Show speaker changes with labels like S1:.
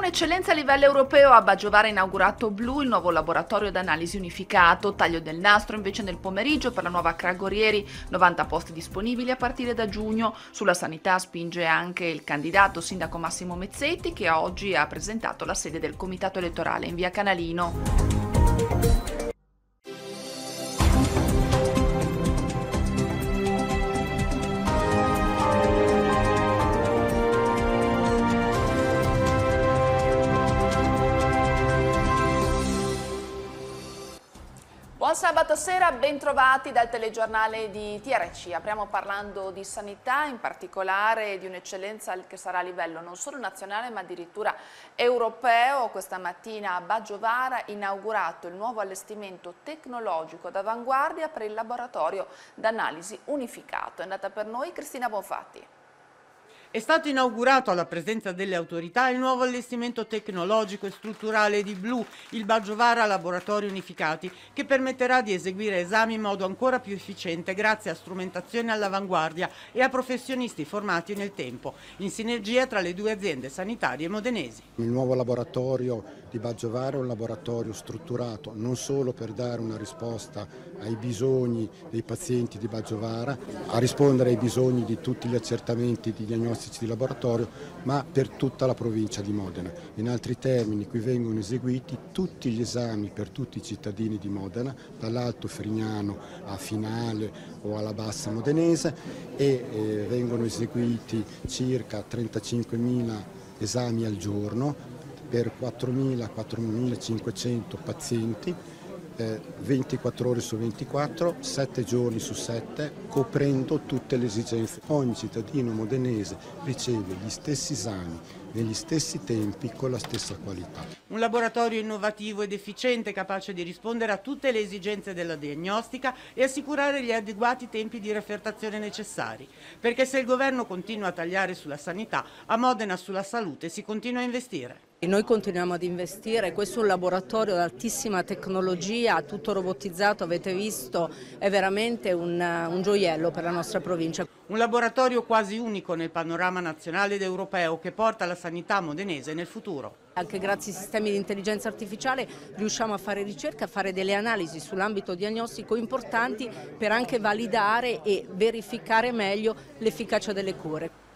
S1: un'eccellenza a livello europeo a Baggiovara inaugurato Blu, il nuovo laboratorio d'analisi unificato, taglio del nastro invece nel pomeriggio per la nuova Cragorieri, 90 posti disponibili a partire da giugno. Sulla sanità spinge anche il candidato sindaco Massimo Mezzetti che oggi ha presentato la sede del comitato elettorale in via Canalino. Buon sabato sera, bentrovati dal telegiornale di TRC. Apriamo parlando di sanità, in particolare di un'eccellenza che sarà a livello non solo nazionale ma addirittura europeo. Questa mattina a Baggiovara inaugurato il nuovo allestimento tecnologico d'avanguardia per il laboratorio d'analisi unificato. È andata per noi Cristina Bonfatti.
S2: È stato inaugurato alla presenza delle autorità il nuovo allestimento tecnologico e strutturale di Blu, il Baggiovara Laboratori Unificati, che permetterà di eseguire esami in modo ancora più efficiente grazie a strumentazione all'avanguardia e a professionisti formati nel tempo, in sinergia tra le due aziende sanitarie modenesi.
S3: Il nuovo laboratorio di Baggiovara è un laboratorio strutturato non solo per dare una risposta ai bisogni dei pazienti di Baggiovara, a rispondere ai bisogni di tutti gli accertamenti di diagnosi diagnostici di laboratorio, ma per tutta la provincia di Modena. In altri termini, qui vengono eseguiti tutti gli esami per tutti i cittadini di Modena, dall'Alto Frignano a Finale o alla Bassa Modenese e eh, vengono eseguiti circa 35.000 esami al giorno per 4.000-4.500 pazienti 24 ore su 24, 7 giorni su 7, coprendo tutte le esigenze. Ogni cittadino modenese riceve gli stessi esami negli stessi tempi con la stessa qualità.
S2: Un laboratorio innovativo ed efficiente capace di rispondere a tutte le esigenze della diagnostica e assicurare gli adeguati tempi di refertazione necessari. Perché se il governo continua a tagliare sulla sanità, a Modena sulla salute si continua a investire.
S4: Noi continuiamo ad investire, questo è un laboratorio ad altissima tecnologia, tutto robotizzato, avete visto, è veramente un, un gioiello per la nostra provincia.
S2: Un laboratorio quasi unico nel panorama nazionale ed europeo che porta la sanità modenese nel futuro.
S4: Anche grazie ai sistemi di intelligenza artificiale riusciamo a fare ricerca, a fare delle analisi sull'ambito diagnostico importanti per anche validare e verificare meglio l'efficacia delle cure.